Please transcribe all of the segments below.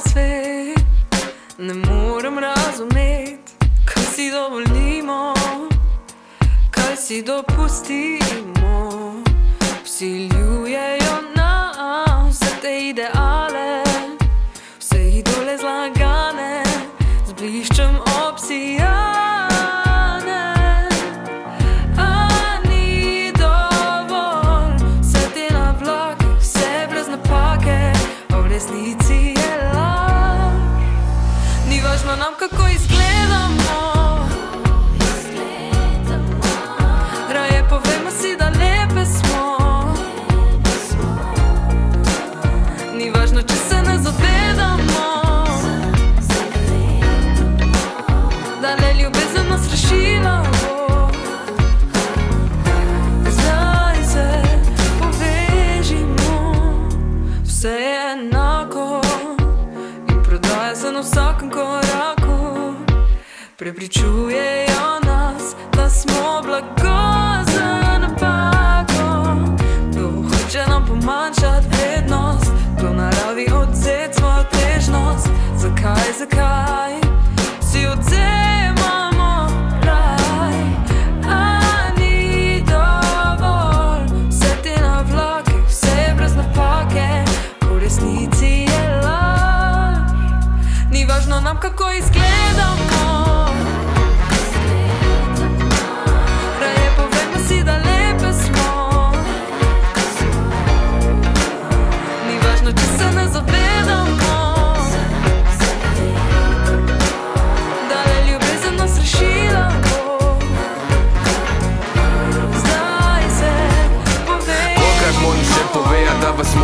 svet. Ne morem razumeti, kaj si dovolimo, kaj si dopustimo. Vsiljujejo nam vse te ideale, vse idole zlagane, z bliščem obsijane. A koraku. Prepričujejo nas, da smo blago za napako. Kdo hoče nam pomanjšati vrednost, kdo naravi odzeti svojo težnost. Zakaj, zakaj važno nam, kako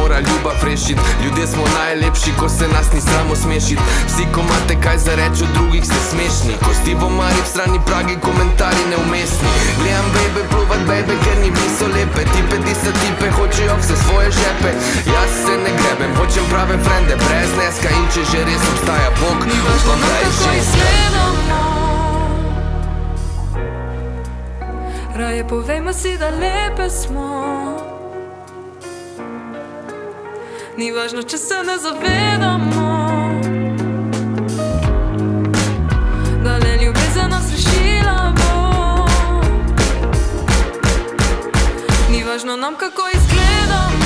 mora ljubav rešiti. Ljudje smo najlepši, ko se nas ni sram osmešiti Vsi, ko imate kaj za reči, od drugih ste smešni. Ko sti bomari v strani pragi, komentarji neumestni. Gledam bebe, plovat bebe, ker ni so lepe. Tipe, tiste tipe, hočejo vse svoje žepe. Jaz se ne grebem, hočem prave frende. Brez neska in če že res obstaja Bog upam, da je kako ženska. izgledamo. Raje povejmo si, da lepe smo. Ni važno, če se ne zavedamo, da le ljubezen nas rešila bo. Ni važno nam, kako izgledamo.